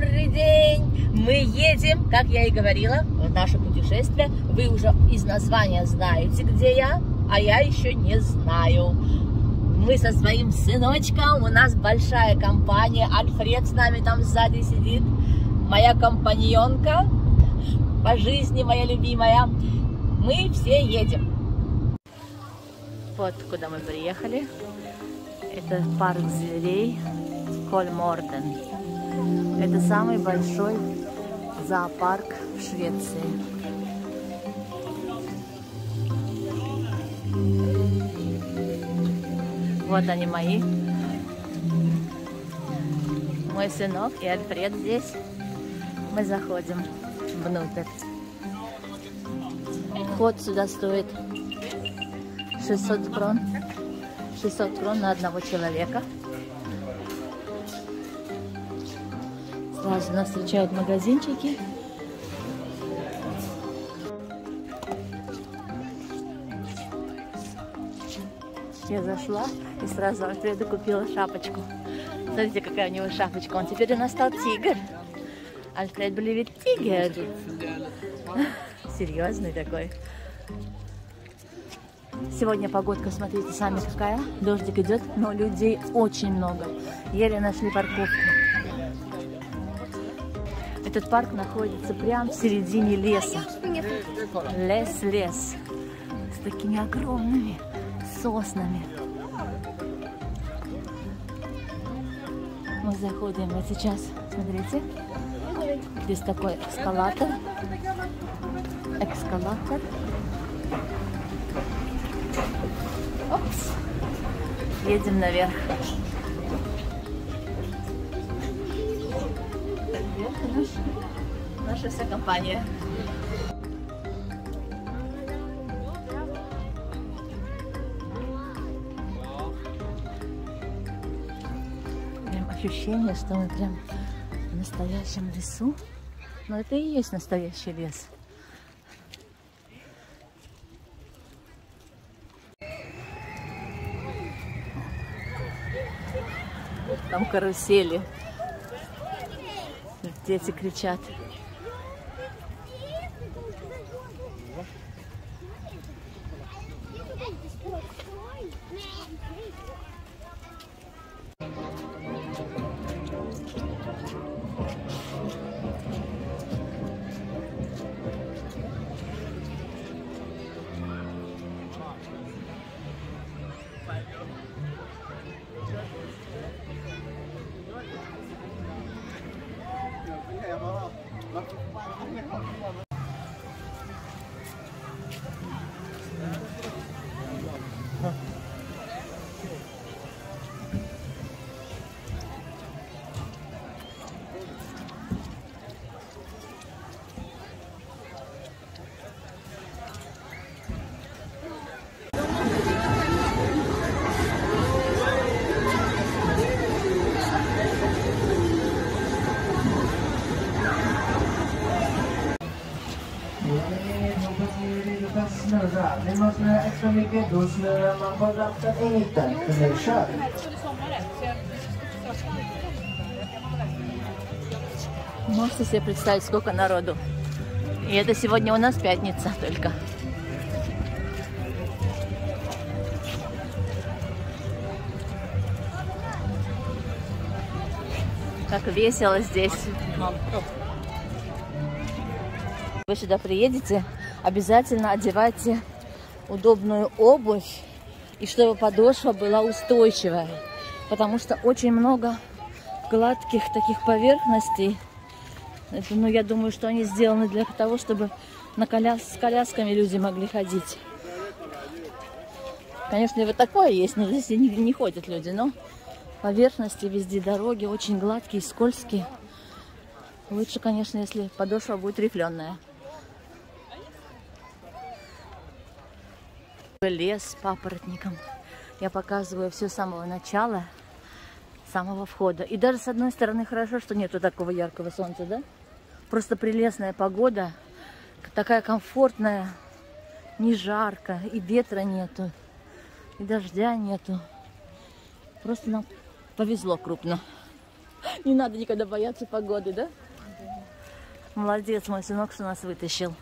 Добрый день! Мы едем, как я и говорила, в наше путешествие. Вы уже из названия знаете, где я, а я еще не знаю. Мы со своим сыночком, у нас большая компания, Альфред с нами там сзади сидит, моя компаньонка по жизни, моя любимая. Мы все едем. Вот куда мы приехали. Это парк зверей Кольморден. Это самый большой зоопарк в Швеции. Вот они мои. Мой сынок и Альфред здесь. Мы заходим внутрь. Вход сюда стоит 600 крон. 600 крон на одного человека. Сразу нас встречают магазинчики. Я зашла и сразу Альфреду купила шапочку. Смотрите, какая у него шапочка. Он теперь у нас стал тигр. Альфред ведь тигр. Серьезный такой. Сегодня погодка, смотрите, сами какая. Дождик идет, но людей очень много. Еле нашли парковку. Этот парк находится прямо в середине леса. Лес-лес. С такими огромными соснами. Мы заходим вот сейчас, смотрите. Здесь такой эскалатор. Экскалатор. Опс. Едем наверх. Это наш, наша вся компания. Прям ощущение, что мы прям в настоящем лесу. Но это и есть настоящий лес. Там карусели. Дети кричат. Extra mycket, då snurrar man på ratten i mitten. Så nu kör vi. Можете себе представить, сколько народу. И это сегодня у нас пятница только. Как весело здесь. Вы сюда приедете, обязательно одевайте удобную обувь и чтобы подошва была устойчивая, потому что очень много гладких таких поверхностей. Это, ну, я думаю, что они сделаны для того, чтобы на коляс с колясками люди могли ходить. Конечно, и вот такое есть, но здесь не, не ходят люди, но поверхности везде дороги очень гладкие, скользкие. Лучше, конечно, если подошва будет рифленая. Лес с папоротником. Я показываю все с самого начала, с самого входа. И даже с одной стороны хорошо, что нету такого яркого солнца, да? Просто прелестная погода, такая комфортная, не жарко, и ветра нету, и дождя нету. Просто нам повезло крупно. Не надо никогда бояться погоды, да? Молодец, мой сынок, что нас вытащил.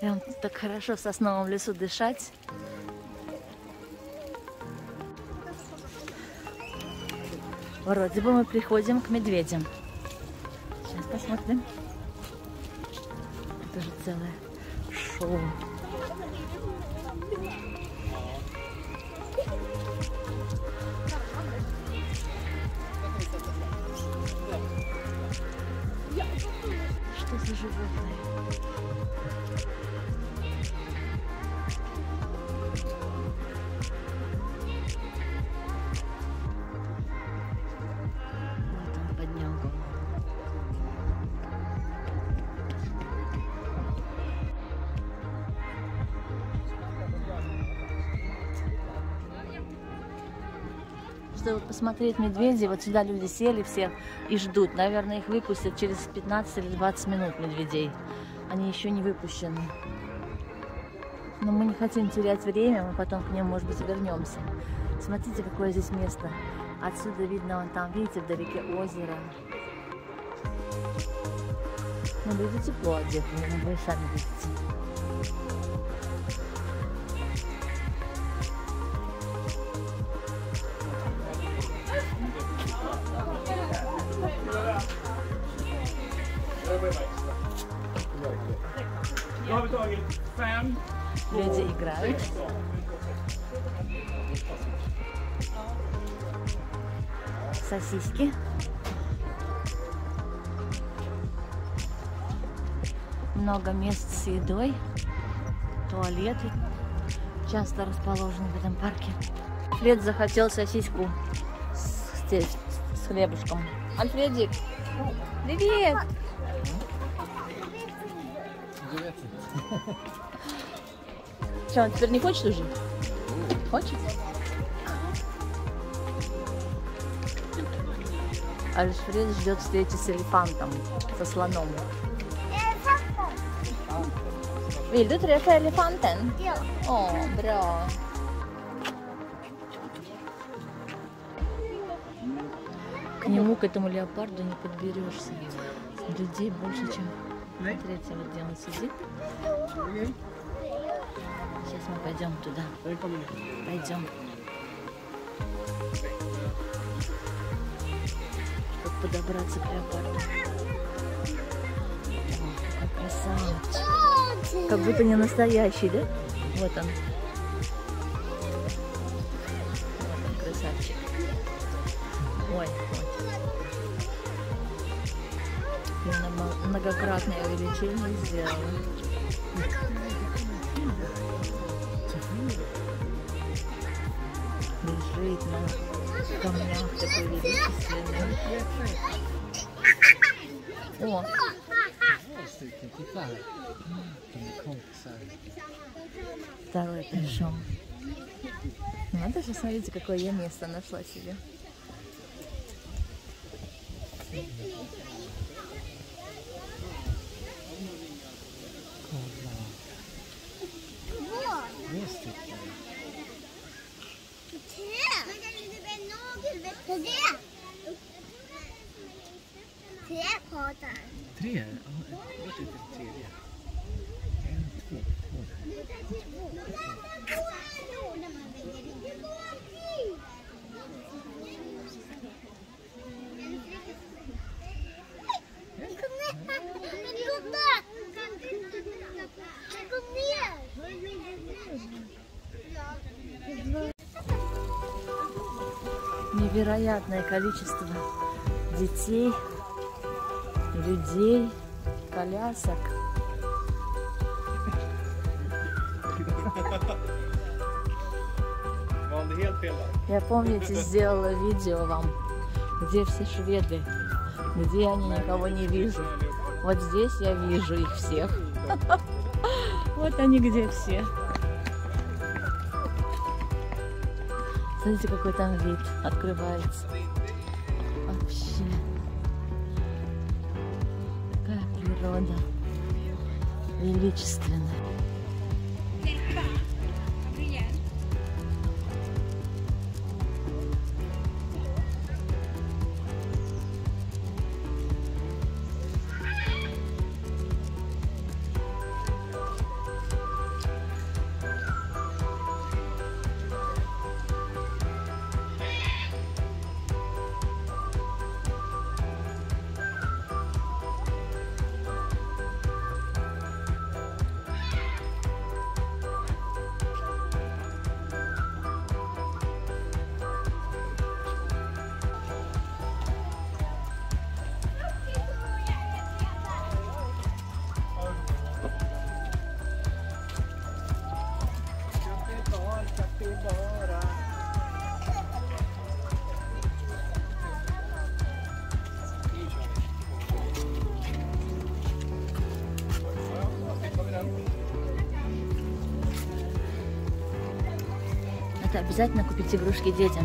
Прям так хорошо в сосновом лесу дышать. Вроде бы мы приходим к медведям. Сейчас посмотрим. Это же целое шоу. Чтобы посмотреть медведей, вот сюда люди сели все и ждут. Наверное, их выпустят через 15 или 20 минут медведей. Они еще не выпущены. Но мы не хотим терять время, мы потом к ним, может быть, вернемся. Смотрите, какое здесь место. Отсюда видно, вон там, видите, вдалеке озеро. Ну, люди тепло одеты, вы сами видите. Люди играют. Сосиски. Много мест с едой. Туалеты часто расположены в этом парке. Фред захотел сосиску с, здесь, с хлебушком. Альфредик, привет! Что, он теперь не хочет уже? Хочет? Альфред ждет встречи с элефантом, со слоном. Vill du träffa elefanten? Ja. Åh, bra. К нему, к этому леопарду не подберешься. Людей больше, чем... Смотрите, вот где сидит. Мы пойдем туда. Пойдем. Чтобы подобраться к леопарду. О, какой. Как будто не настоящий, да? Вот он. Вот он, красавчик. Ой. Именно мо- многократное увеличение сделала. Величественный. О, Titta här. De. Второй пришел. Надо же, смотрите, какое я место нашла себе. Невероятное количество детей, людей, колясок. Я, помните, сделала видео вам, где все шведы, где они никого не вижу. Вот здесь я вижу их всех. Вот они где все. Смотрите, какой там вид открывается. Вообще. Какая природа. Величественная. Это обязательно купить игрушки детям.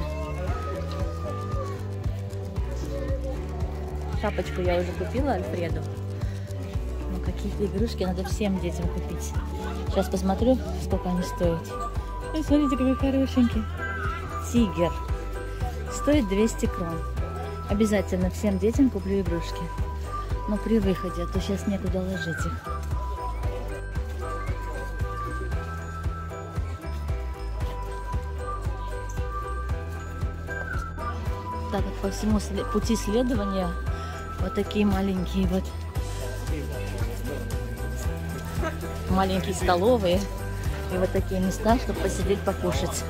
Шапочку я уже купила Альфреду. Но какие-то игрушки надо всем детям купить. Сейчас посмотрю, сколько они стоят. Ой, смотрите, какой хорошенький. Тигр. Стоит 200 крон. Обязательно всем детям куплю игрушки. Но при выходе, а то сейчас некуда ложить их. По всему пути следования вот такие маленькие вот маленькие столовые и вот такие места, чтобы посидеть, покушать.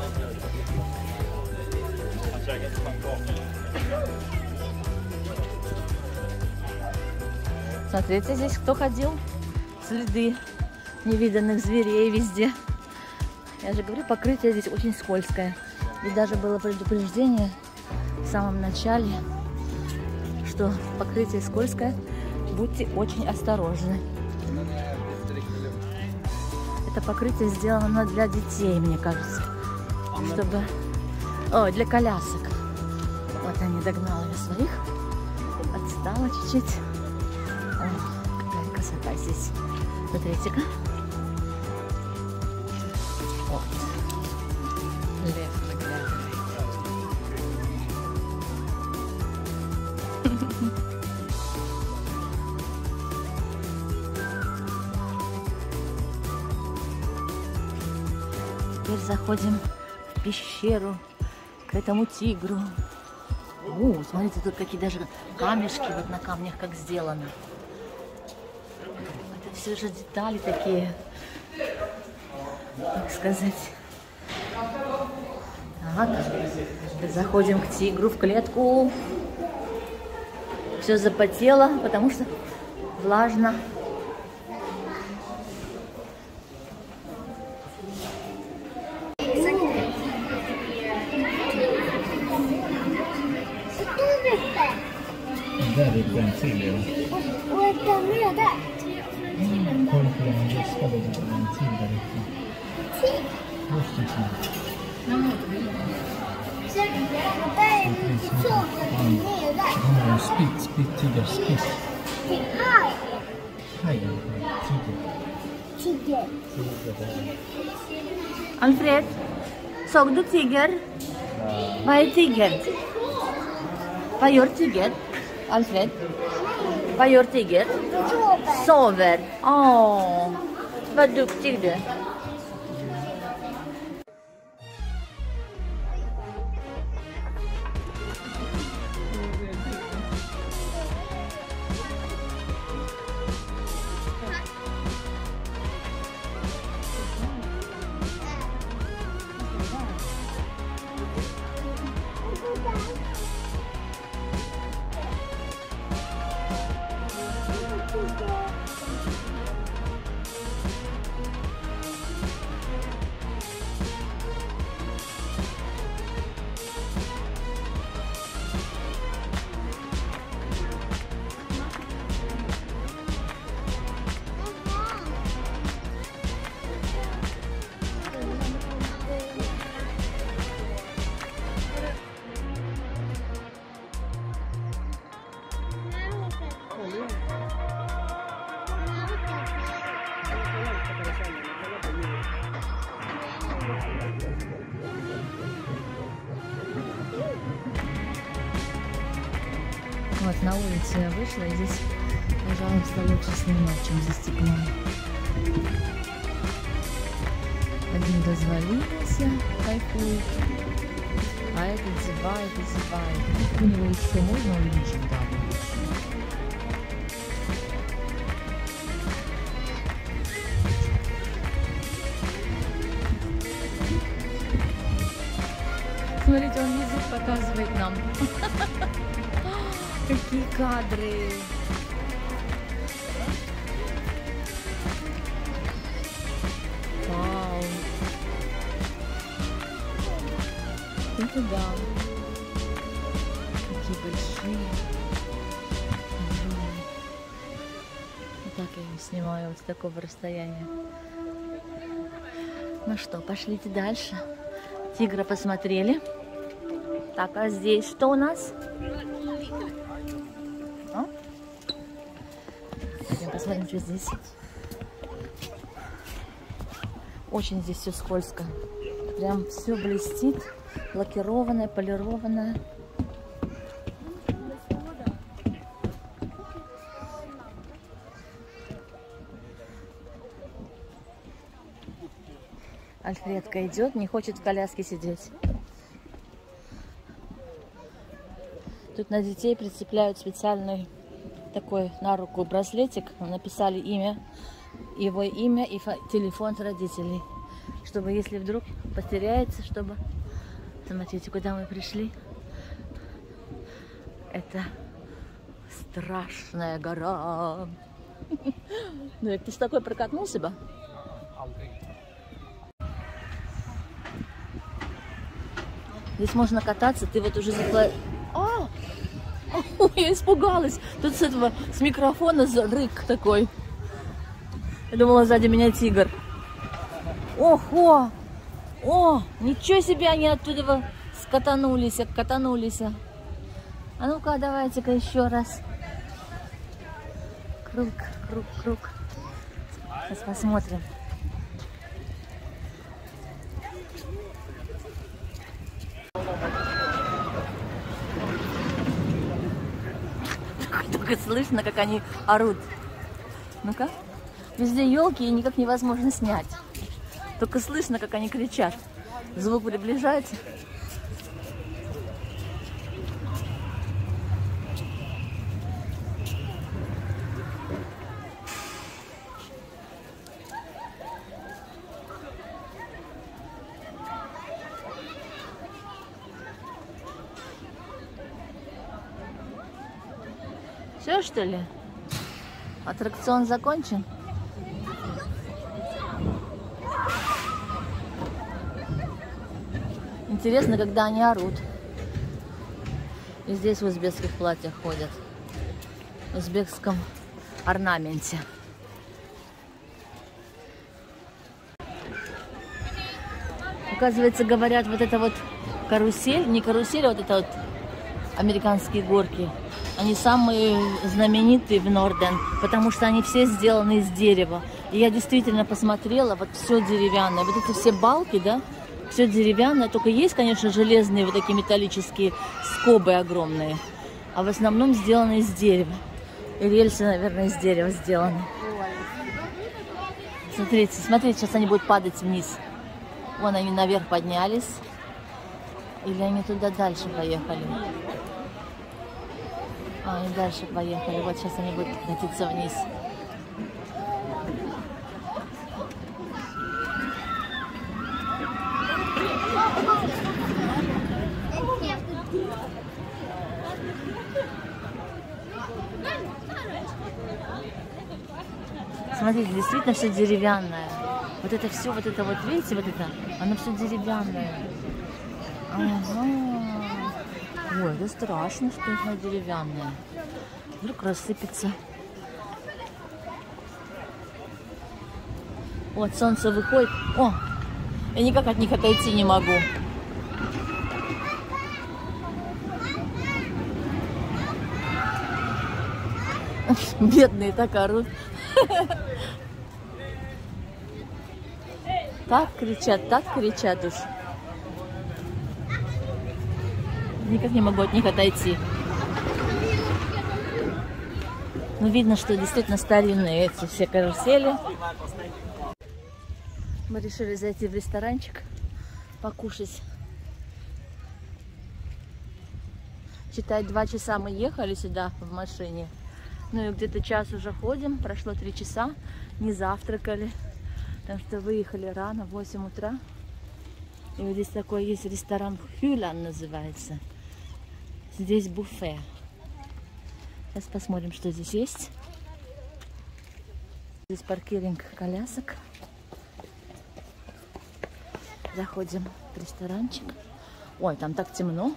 Смотрите, здесь кто ходил? Следы невиданных зверей везде. Я же говорю, покрытие здесь очень скользкое. И даже было предупреждение в самом начале, что покрытие скользкое, будьте очень осторожны. Это покрытие сделано для детей, мне кажется, чтобы... О, для колясок. Вот они догнала я своих. Отстала чуть-чуть. Какая красота здесь. Смотрите-ка. Вот. Заходим в пещеру к этому тигру. О, смотрите, тут какие даже камешки вот на камнях как сделаны. Это все же детали такие, так сказать. Так, заходим к тигру в клетку. Все запотело, потому что влажно. där ute en till ja. Och, och ett där. Mm, kolla på den, jag ska det där, en till där ute. En en till. Han har en spit, spit, tiger, spit. Det tiger. Tiger. Alfred, såg du tiger? Vad är tiger? Vad gör tiger? Alfred? Vad gör tiger? Sover. Åh, oh, vad duktig du är. Вот на улице я вышла, и здесь, пожалуйста, лучше снимать, чем за стеклом. Один дозволился, кайфует, а этот зевает и зевает. У него еще можно увеличить, да, увеличить. Смотрите, он язык показывает нам. Какие кадры! Вау! Это да. Какие большие. Так я их снимаю вот с такого расстояния. Ну что, пошлите дальше. Тигра посмотрели. Так, а здесь что у нас? Что здесь. Очень здесь все скользко. Прям все блестит, лакированное, полированное. Альфредка идет, не хочет в коляске сидеть. Тут на детей прицепляют специальный такой на руку браслетик. Написали имя, его имя и телефон родителей. Чтобы если вдруг потеряется, чтобы... Смотрите, куда мы пришли. Это страшная гора. Ну, ты с такой прокатнулся бы? Здесь можно кататься, ты вот уже закла... А! Я испугалась. Тут с этого, с микрофона рык такой. Я думала, сзади меня тигр. Ого! О, ничего себе они оттуда скатанулись, катанулись. А ну-ка, давайте-ка еще раз. Круг, круг, круг. Сейчас посмотрим. Только слышно, как они орут. Ну-ка. Везде елки и никак невозможно снять. Только слышно, как они кричат. Звук приближается. Все, что ли? Аттракцион закончен? Интересно, когда они орут. И здесь в узбекских платьях ходят. В узбекском орнаменте. Оказывается, говорят, вот это вот карусель, не карусель, а вот это вот американские горки, они самые знаменитые в Норден, потому что они все сделаны из дерева. И я действительно посмотрела, вот все деревянное. Вот эти все балки, да, все деревянное. Только есть, конечно, железные вот такие металлические скобы огромные. А в основном сделаны из дерева. И рельсы, наверное, из дерева сделаны. Смотрите, смотрите, сейчас они будут падать вниз. Вон они наверх поднялись. Или они туда дальше поехали. А, и дальше поехали. Вот сейчас они будут катиться вниз. Смотрите, действительно все деревянное. Вот это все, вот это вот, видите, вот это, оно все деревянное. Ага. Ой, это страшно, что оно деревянное. Вдруг рассыпется. Вот солнце выходит. О, я никак от них отойти не могу. Бедные так орут. Так кричат, так кричат уж. Никак не могу от них отойти. Ну, видно, что действительно старинные эти все карусели. Мы решили зайти в ресторанчик, покушать. Считай, два часа мы ехали сюда в машине. Ну и где-то час уже ходим, прошло три часа, не завтракали. Потому что выехали рано, в 8 утра. И вот здесь такой есть ресторан, Хюлян называется. Здесь буфе. Сейчас посмотрим, что здесь есть. Здесь паркинг колясок. Заходим в ресторанчик. Ой, там так темно.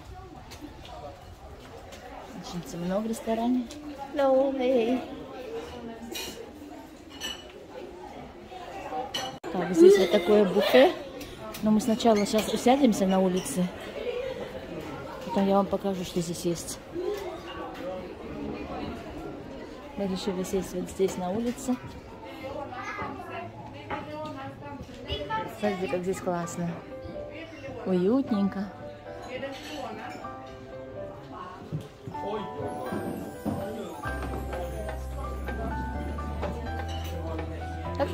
Очень темно в ресторане. Hello, hey. Так, здесь вот такое буфе. Но мы сначала сейчас усядемся на улице. Потом я вам покажу, что здесь есть. Мы решили сесть вот здесь на улице. Смотрите, как здесь классно. Уютненько. Как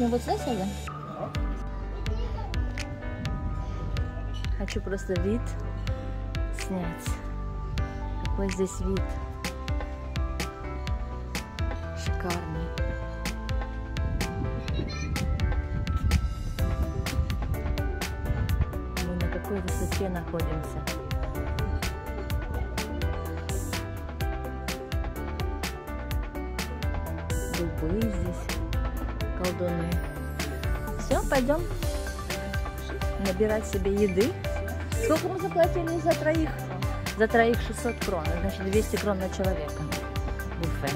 мы вот сюда сядем? Хочу просто вид снять. Какой здесь вид. Шикарный. Мы на какой высоте находимся? Дубы здесь, колдуны. Все, пойдем набирать себе еды. Сколько мы заплатили за троих? За троих 600 крон, значит 200 крон на человека. Буфе.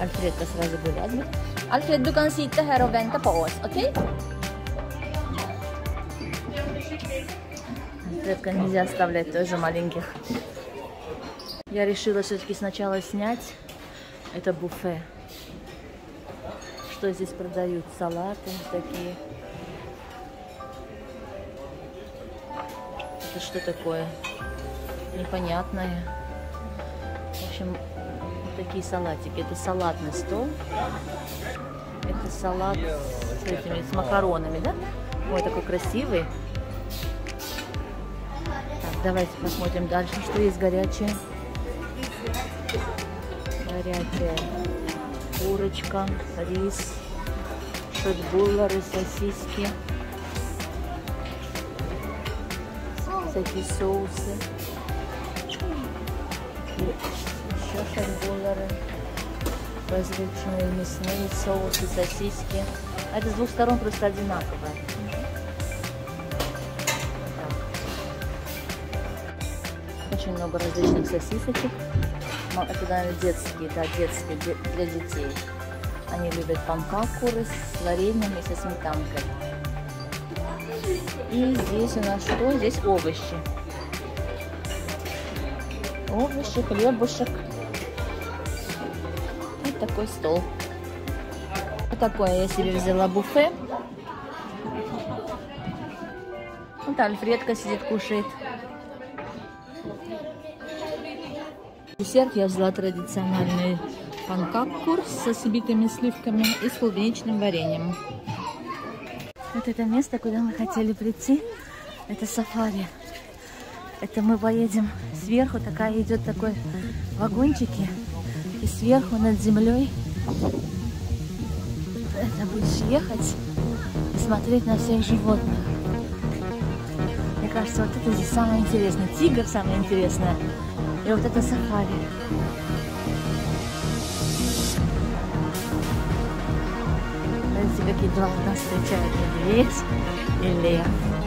Alfredka сразу гулять будет. Альфред, du kan sitta här och vänta på oss, okej? Альфредка нельзя оставлять тоже маленьких. Я решила все-таки сначала снять это буфе. Что здесь продают? Салаты такие. Это что такое? Непонятное. В общем, вот такие салатики. Это салатный стол. Это салат с этими, с макаронами, да? Ой, такой красивый. Так, давайте посмотрим дальше, что есть горячее. Горячая курочка, рис, шотбуллары, сосиски, всякие соусы. Еще шотбуллары, различные мясные соусы, сосиски. А это с двух сторон просто одинаково. Так. Очень много различных сосисочек. Это, наверное, детские, да, детские, де- для детей. Они любят пампакуры с вареньем и со сметанкой. И здесь у нас что? Здесь овощи. Овощи, хлебушек. Вот такой стол. Вот такое я себе взяла буфе. Вот Альфредка сидит, кушает. Десерт я взяла традициональный панкак-кур со сбитыми сливками и с клубничным вареньем. Вот это место, куда мы хотели прийти, это сафари. Это мы поедем сверху, такая идет такой вагончики, и сверху над землей это будешь ехать и смотреть на всех животных. Мне кажется, вот это здесь самое интересное. Тигр самое интересное. И вот это сафари. Смотрите, какие два нас встречают медведь и лев.